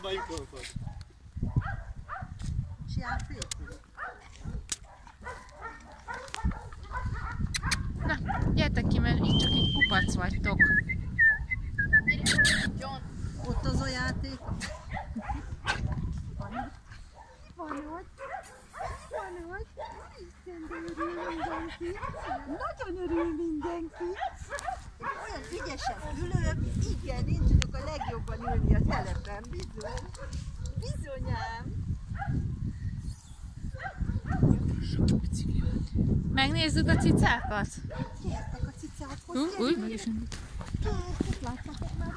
abba jutottam. És játék. Na, gyertek ki, mert itt csak egy kupac vagytok. Ott az a játék. Van, van ott. Van ott. Isten, de örül mindenki. Nagyon örül mindenki. Ügyesen ülök. Igen, én tudok a legjobban ülni a telepen. Bizony. Bizonyám. Megnézzük a cicákat? Kértek a cicákhoz. Ú, új, meg is látjátok már?